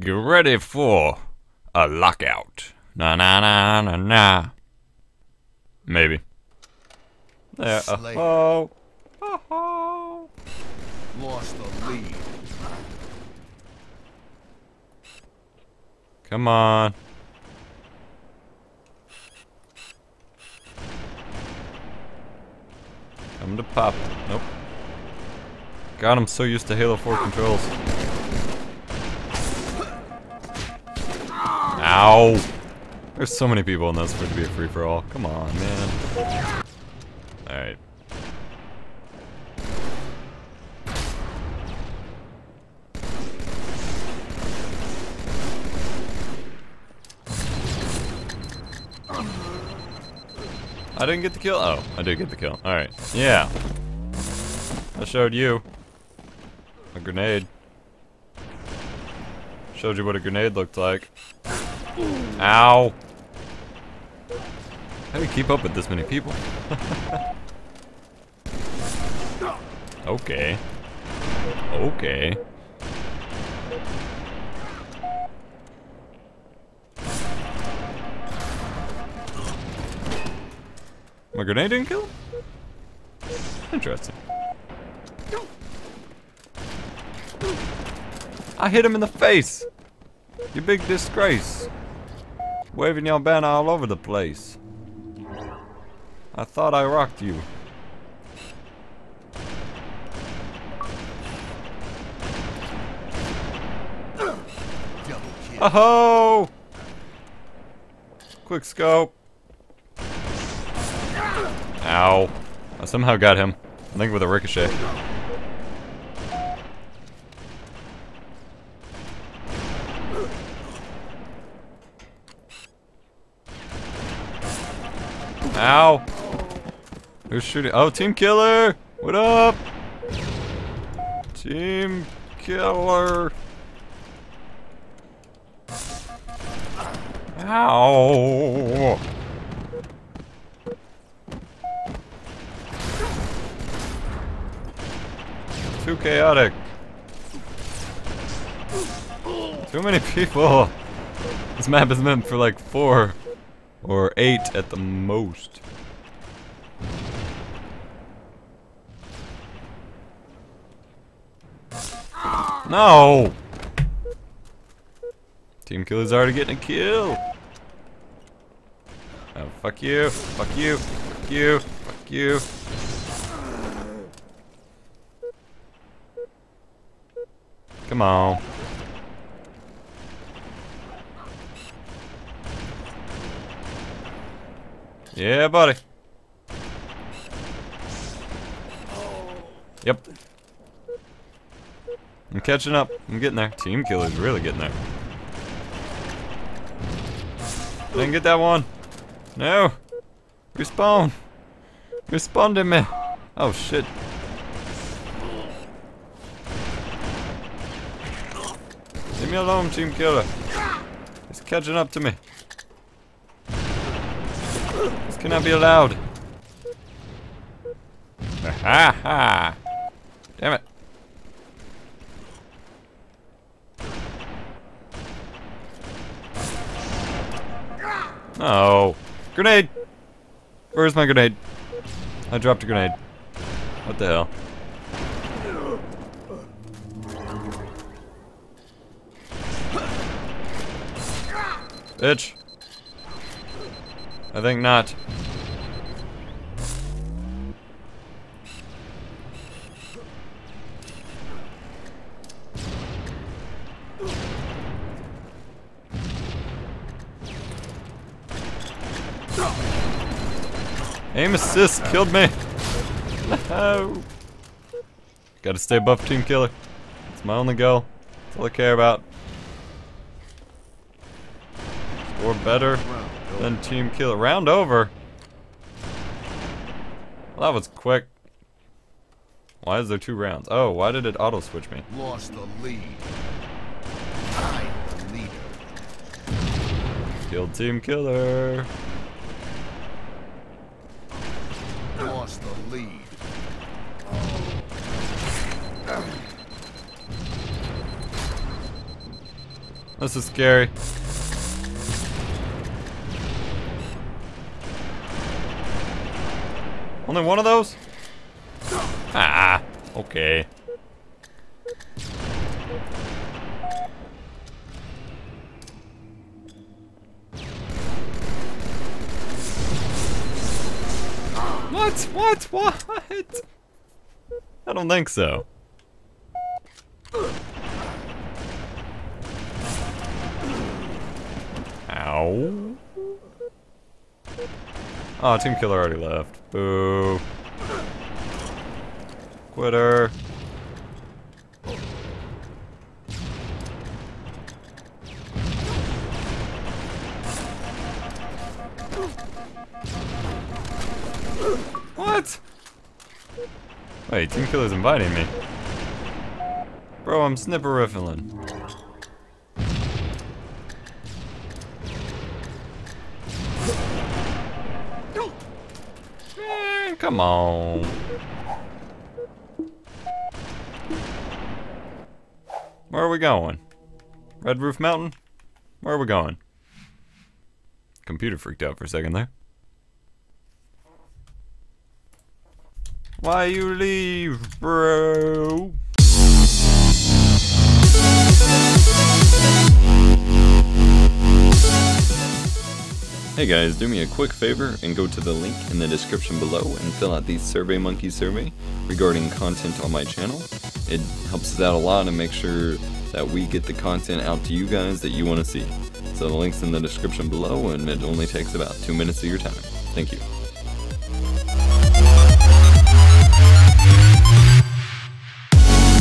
Get ready for a lockout. Na na na na na. Maybe. There. Uh, oh. Oh, oh. Lost the lead. Come on. Come to pop. Nope. God, I'm so used to Halo 4 controls. Ow! There's so many people in this for it to be a free-for-all. Come on, man. Alright. I didn't get the kill? Oh, I did get the kill. Alright. Yeah. I showed you. A grenade. Showed you what a grenade looked like. Ow! How do you keep up with this many people? okay. Okay. My grenade didn't kill? Interesting. I hit him in the face! You big disgrace. Waving your banner all over the place. I thought I rocked you. Oh! Quick scope. Ow. I somehow got him. I think with a ricochet. Ow. Who's shooting? Oh, Team Killer! What up? Team Killer. Ow! Too chaotic. Too many people. This map is meant for like four or eight at the most. No! Team Killer's already getting a kill. Oh, fuck you, fuck you, fuck you, fuck you. Come on. Yeah, buddy. Yep. I'm catching up. I'm getting there. Team Killer's really getting there. Didn't get that one. No. Respawn. Respawn to me. Oh shit. Leave me alone, Team Killer. He's catching up to me. Cannot be allowed. Ha ha! Damn it. No. Grenade! Where's my grenade? I dropped a grenade. What the hell? Bitch. I think not. Aim assist killed me. No. Gotta stay buff team killer. It's my only goal. That's all I care about. Score better than team killer. Round over. Well, that was quick. Why is there two rounds? Oh, why did it auto switch me? Lost the lead. I'm the leader. Killed team killer. Lost the lead. This is scary. Only one of those? Ah, okay. What? What? What? I don't think so. Ow. Oh, Team Killer already left. Boo. Quitter. What? Wait, Team Killer's inviting me. Bro, I'm snipper riffling. Eh, come on. Where are we going? Red Roof Mountain? Where are we going? Computer freaked out for a second there. Why you leave, bro? Hey guys, do me a quick favor and go to the link in the description below and fill out the SurveyMonkey survey regarding content on my channel. It helps us out a lot and make sure that we get the content out to you guys that you want to see. So the link's in the description below and it only takes about two minutes of your time. Thank you.